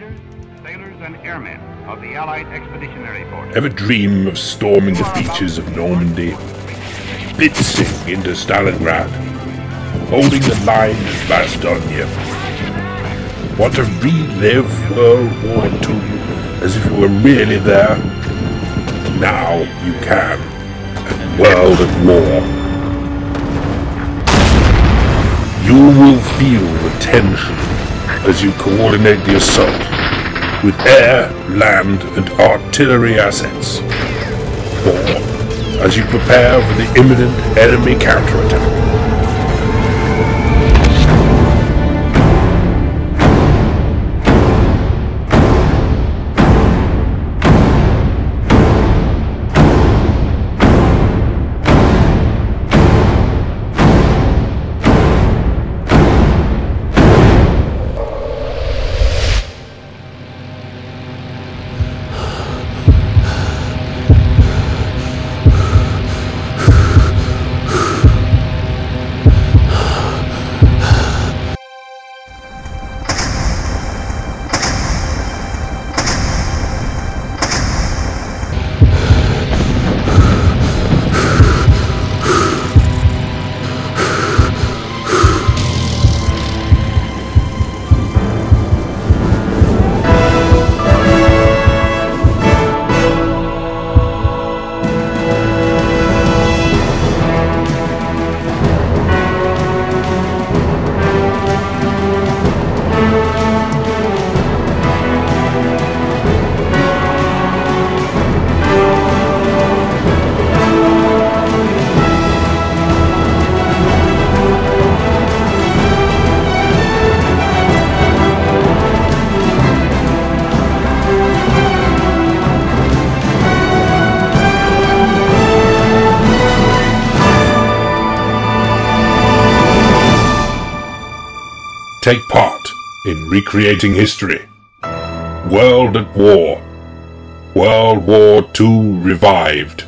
and airmen of the Allied Expeditionary Force. Ever dream of storming the beaches of Normandy, blitzing into Stalingrad, holding the line at Bastogne? Want to relive World War II as if you were really there? Now you can. World at War. You will feel the tension as you coordinate the assault with air, land, and artillery assets. Or as you prepare for the imminent enemy counterattack. Take part in recreating history. World at War. World War II revived.